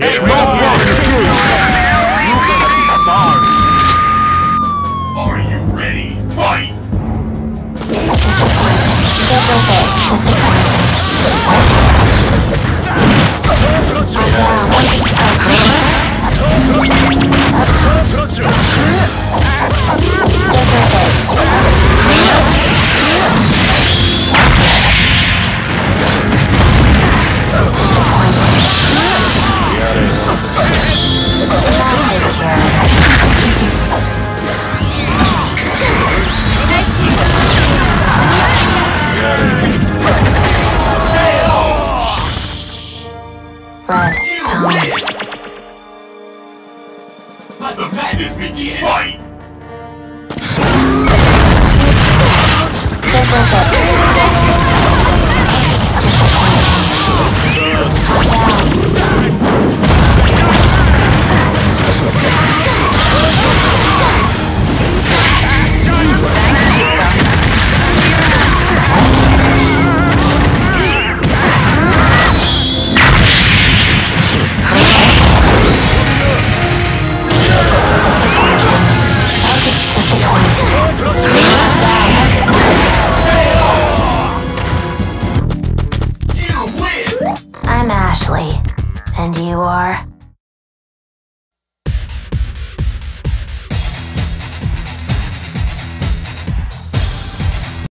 Are You win! Let the madness begin! Fight! Stick I'm Ashley. And you are?